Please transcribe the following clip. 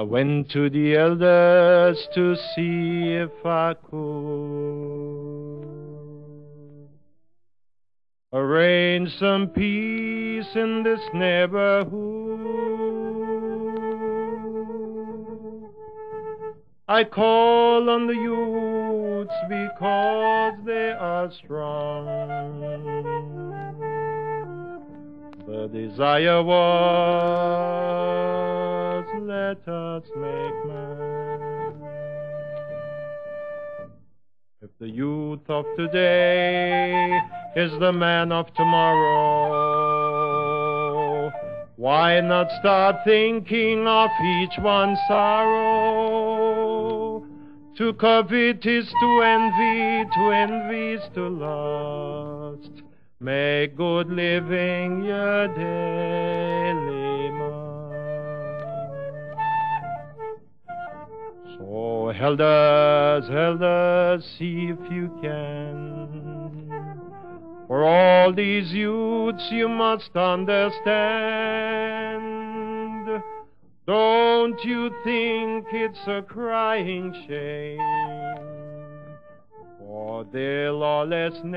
I went to the elders to see if I could arrange some peace in this neighborhood. I call on the youths because they are strong. The desire was, let us make man. If the youth of today is the man of tomorrow, why not start thinking of each one's sorrow? To covet is to envy, to envy is to lust. Make good living your daily Oh, so, elders, elders, see if you can. For all these youths you must understand. Don't you think it's a crying shame for their lawlessness?